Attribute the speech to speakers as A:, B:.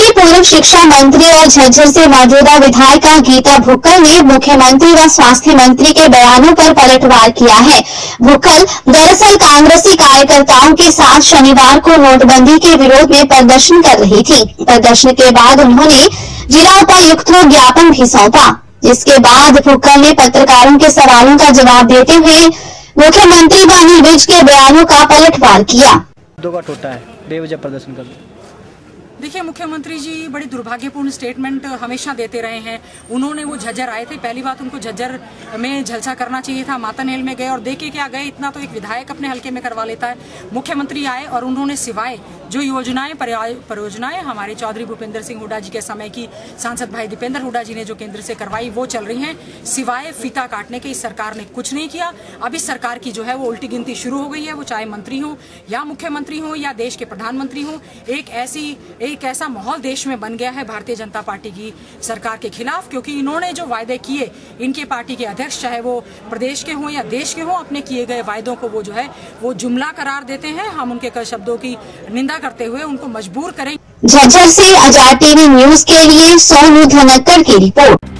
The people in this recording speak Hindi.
A: पूर्व शिक्षा मंत्री और झज्जर से मौजूदा विधायिका गीता भुक्कल ने मुख्यमंत्री व स्वास्थ्य मंत्री के बयानों पर पलटवार किया है। भुक्कल दरअसल कांग्रेसी कार्यकर्ताओं के साथ शनिवार को नोटबंदी के विरोध में प्रदर्शन कर रही थी। प्रदर्शन के बाद उन्होंने जिला उपायुक्त को ज्ञापन भी सौंपा। जिसके बाद भुक्कल ने पत्रकारों के सवालों का जवाब देते हुए मुख्यमंत्री व अनिल विज के बयानों का पलटवार किया।
B: दो का टोटा है। बेवजह प्रदर्शन कर
C: देखिए, मुख्यमंत्री जी, बड़ी दुर्भाग्यपूर्ण स्टेटमेंट हमेशा देते रहे हैं। उन्होंने वो झज्जर आए थे। पहली बात, उनको झज्जर में झलसा करना चाहिए था। मातानेल में गए और देखे क्या गए, इतना तो एक विधायक अपने हल्के में करवा लेता है। मुख्यमंत्री आए और उन्होंने सिवाय जो योजनाएँ परियोजनाएँ हमारे चौधरी भूपेंद्र सिंह हुडा जी के समय की, सांसद भाई दीपेंद्र हुडा जी ने जो केंद्र से करवाई, वो चल रही हैं। सिवाय फीता काटने के, इस सरकार ने कुछ नहीं किया। अब इस सरकार की जो है, वो उल्टी गिनती शुरू हो गई है। वो चाहे मंत्री हो, या मुख्यमंत्री हो, या देश के प्रधानमंत्री हो, एक ऐसी, एक ऐसा माहौल देश में बन गया है भारतीय जनता पार्टी की सरकार के खिलाफ, क्योंकि इन्होंने जो वायदे किए, इनके पार्टी के अध्यक्ष, चाहे वो प्रदेश के हों या देश के हों, अपने किए गए वायदों को वो जो है, वो जुमला करार देते हैं। हम उनके शब्दों की निंदा करते हुए उनको मजबूर करें।
A: झज्जर से आज़ाद टीवी न्यूज़ के लिए सोनू धनकर की रिपोर्ट।